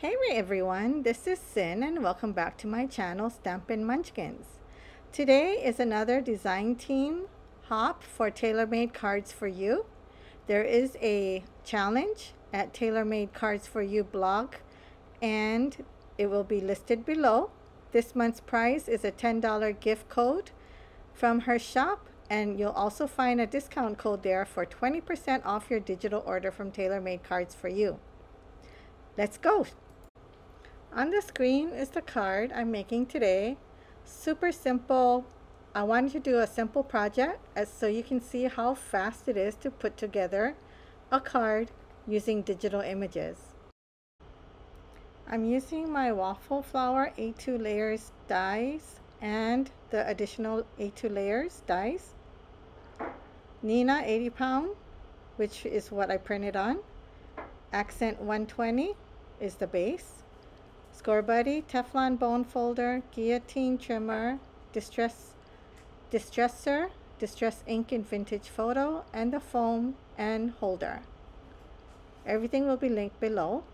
Hey everyone, this is Cyn and welcome back to my channel Stampin' Munchkins. Today is another design team hop for TaylorMade Cards for You. There is a challenge at TaylorMade Cards for You blog and it will be listed below. This month's prize is a $10 gift code from her shop and you'll also find a discount code there for 20% off your digital order from TaylorMade Cards for You. Let's go! On the screen is the card I'm making today. Super simple. I wanted to do a simple project so you can see how fast it is to put together a card using digital images. I'm using my waffle flower A2 layers dies and the additional A2 layers dies. Neenah 80 pound, which is what I printed on. Accent 120 is the base. Score Buddy, Teflon Bone Folder, Guillotine Trimmer, Distress, Distresser, Distress Ink and Vintage Photo, and the foam and holder. Everything will be linked below.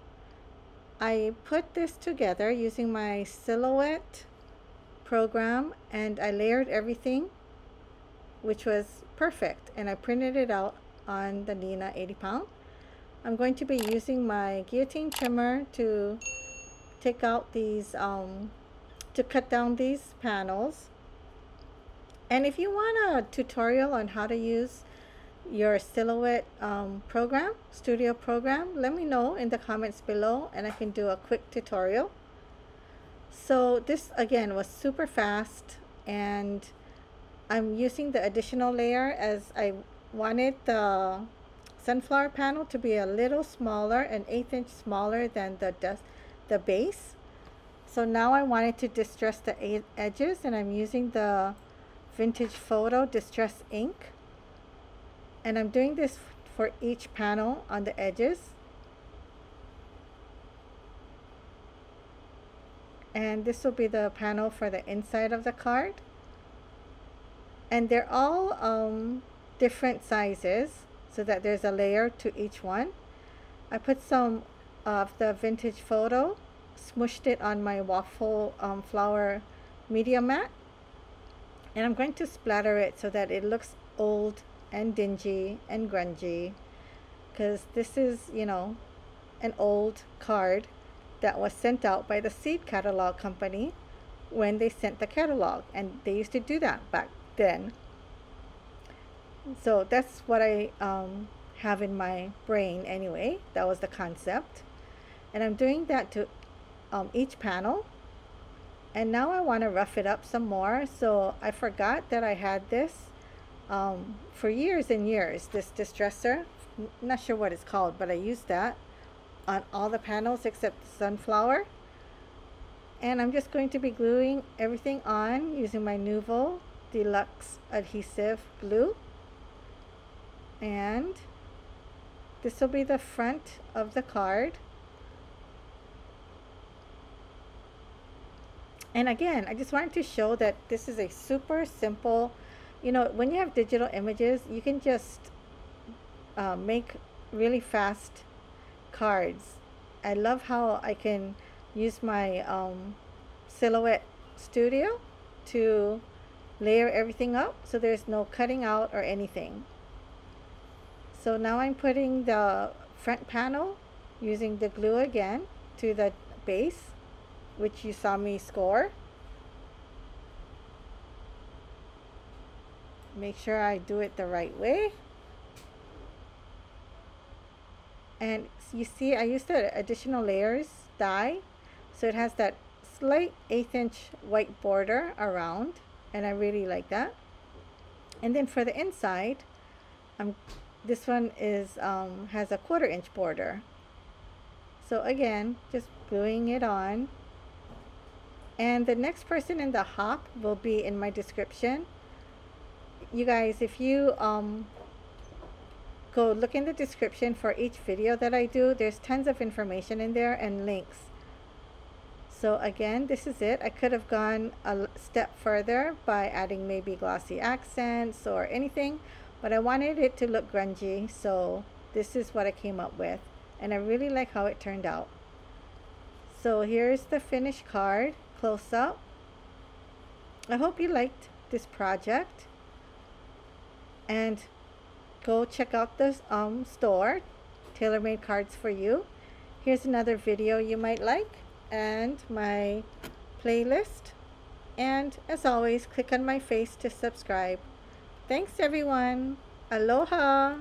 I put this together using my Silhouette program and I layered everything which was perfect and I printed it out on the Neenah 80 pound. I'm going to be using my guillotine trimmer to take out these, um, to cut down these panels. And if you want a tutorial on how to use your Silhouette um, program, studio program, let me know in the comments below and I can do a quick tutorial. So this again was super fast and I'm using the additional layer as I wanted the sunflower panel to be a little smaller, an eighth inch smaller than the dust the base. So now I wanted to distress the edges and I'm using the Vintage Photo Distress Ink. And I'm doing this for each panel on the edges. And this will be the panel for the inside of the card. And they're all um, different sizes so that there's a layer to each one. I put some of the vintage photo smushed it on my waffle um, flower media mat. And I'm going to splatter it so that it looks old and dingy and grungy. Because this is you know an old card that was sent out by the seed catalog company when they sent the catalog and they used to do that back then. So that's what I um, have in my brain anyway. That was the concept and I'm doing that to um, each panel. And now I want to rough it up some more. So I forgot that I had this um, for years and years this distresser not sure what it's called but I used that on all the panels except the sunflower. And I'm just going to be gluing everything on using my Nuvo Deluxe adhesive glue. And this will be the front of the card And again, I just wanted to show that this is a super simple, you know, when you have digital images, you can just uh, make really fast cards. I love how I can use my um, Silhouette Studio to layer everything up so there's no cutting out or anything. So now I'm putting the front panel using the glue again to the base which you saw me score. Make sure I do it the right way. And you see I used the additional layers die. So it has that slight eighth inch white border around and I really like that. And then for the inside, I'm this one is um, has a quarter inch border. So again, just gluing it on and the next person in the hop will be in my description. You guys if you um go look in the description for each video that I do there's tons of information in there and links. So again this is it. I could have gone a step further by adding maybe glossy accents or anything but I wanted it to look grungy so this is what I came up with and I really like how it turned out. So here's the finished card, close up. I hope you liked this project. And go check out the um, store, TaylorMade Cards for You. Here's another video you might like and my playlist. And as always, click on my face to subscribe. Thanks everyone. Aloha.